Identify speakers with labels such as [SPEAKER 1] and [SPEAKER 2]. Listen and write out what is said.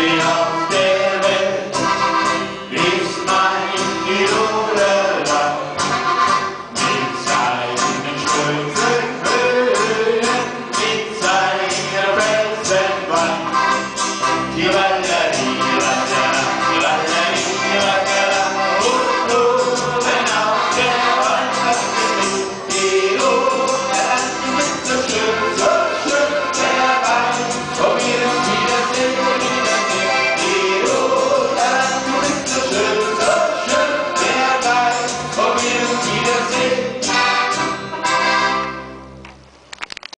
[SPEAKER 1] Yeah.